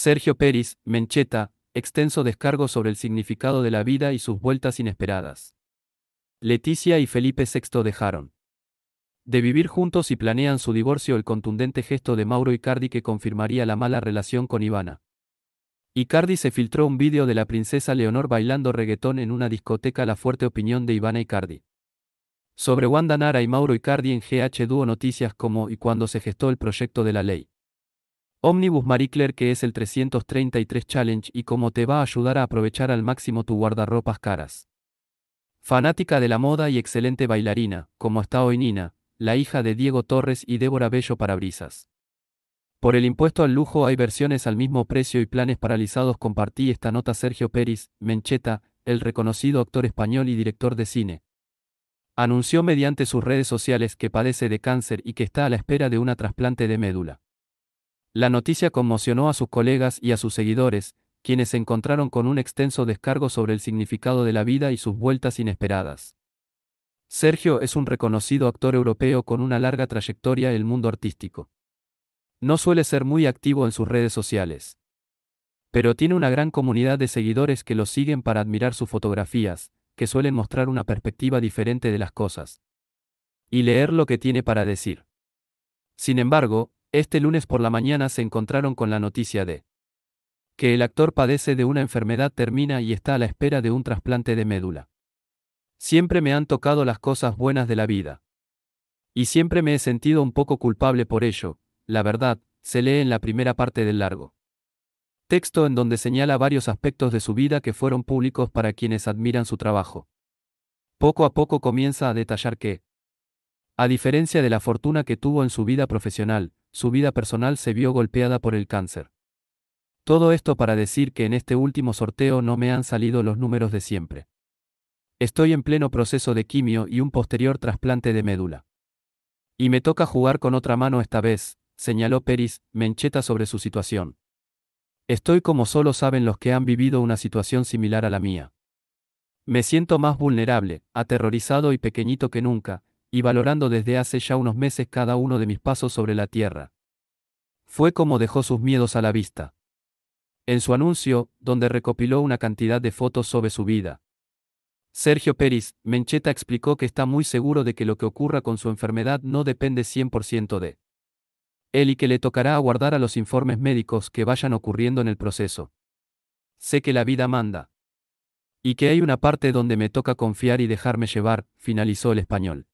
Sergio Peris, Mencheta, extenso descargo sobre el significado de la vida y sus vueltas inesperadas. Leticia y Felipe VI dejaron de vivir juntos y planean su divorcio el contundente gesto de Mauro Icardi que confirmaría la mala relación con Ivana. Icardi se filtró un vídeo de la princesa Leonor bailando reggaetón en una discoteca la fuerte opinión de Ivana Icardi. Sobre Wanda Nara y Mauro Icardi en GH Duo noticias como y cuando se gestó el proyecto de la ley. Omnibus Marie Claire que es el 333 Challenge y cómo te va a ayudar a aprovechar al máximo tu guardarropas caras. Fanática de la moda y excelente bailarina, como está hoy Nina, la hija de Diego Torres y Débora Bello Parabrisas. Por el impuesto al lujo hay versiones al mismo precio y planes paralizados. Compartí esta nota Sergio Peris, Mencheta, el reconocido actor español y director de cine. Anunció mediante sus redes sociales que padece de cáncer y que está a la espera de una trasplante de médula. La noticia conmocionó a sus colegas y a sus seguidores, quienes se encontraron con un extenso descargo sobre el significado de la vida y sus vueltas inesperadas. Sergio es un reconocido actor europeo con una larga trayectoria en el mundo artístico. No suele ser muy activo en sus redes sociales. Pero tiene una gran comunidad de seguidores que lo siguen para admirar sus fotografías, que suelen mostrar una perspectiva diferente de las cosas. Y leer lo que tiene para decir. Sin embargo, este lunes por la mañana se encontraron con la noticia de que el actor padece de una enfermedad termina y está a la espera de un trasplante de médula. Siempre me han tocado las cosas buenas de la vida. Y siempre me he sentido un poco culpable por ello, la verdad, se lee en la primera parte del largo. Texto en donde señala varios aspectos de su vida que fueron públicos para quienes admiran su trabajo. Poco a poco comienza a detallar que, a diferencia de la fortuna que tuvo en su vida profesional, su vida personal se vio golpeada por el cáncer. Todo esto para decir que en este último sorteo no me han salido los números de siempre. Estoy en pleno proceso de quimio y un posterior trasplante de médula. Y me toca jugar con otra mano esta vez, señaló Peris, Mencheta sobre su situación. Estoy como solo saben los que han vivido una situación similar a la mía. Me siento más vulnerable, aterrorizado y pequeñito que nunca, y valorando desde hace ya unos meses cada uno de mis pasos sobre la tierra. Fue como dejó sus miedos a la vista. En su anuncio, donde recopiló una cantidad de fotos sobre su vida. Sergio Peris, Mencheta explicó que está muy seguro de que lo que ocurra con su enfermedad no depende 100% de él y que le tocará aguardar a los informes médicos que vayan ocurriendo en el proceso. Sé que la vida manda. Y que hay una parte donde me toca confiar y dejarme llevar, finalizó el español.